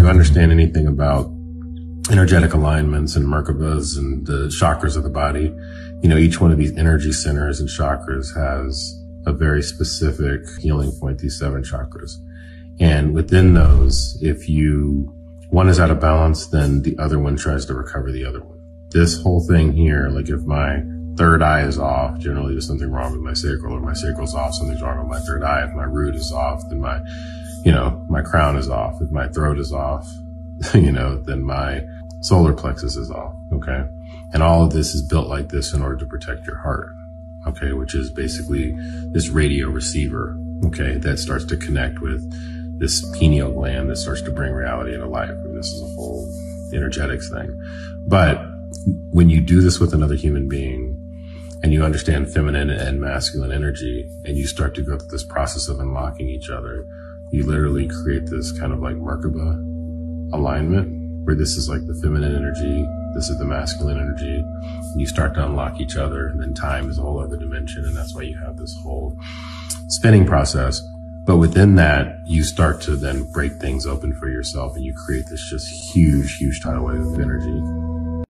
you understand anything about energetic alignments and Merkabas and the chakras of the body, you know, each one of these energy centers and chakras has a very specific healing point, these seven chakras. And within those, if you, one is out of balance, then the other one tries to recover the other one. This whole thing here, like if my third eye is off, generally there's something wrong with my sacral or my sacral's off, something's wrong with my third eye. If my root is off, then my, you know, my crown is off. If my throat is off, you know, then my solar plexus is off. Okay. And all of this is built like this in order to protect your heart. Okay. Which is basically this radio receiver. Okay. That starts to connect with this pineal gland that starts to bring reality into life. And this is a whole energetics thing. But when you do this with another human being and you understand feminine and masculine energy and you start to go through this process of unlocking each other, you literally create this kind of like Merkaba alignment where this is like the feminine energy, this is the masculine energy, and you start to unlock each other, and then time is a whole other dimension, and that's why you have this whole spinning process. But within that, you start to then break things open for yourself, and you create this just huge, huge tidal wave of energy.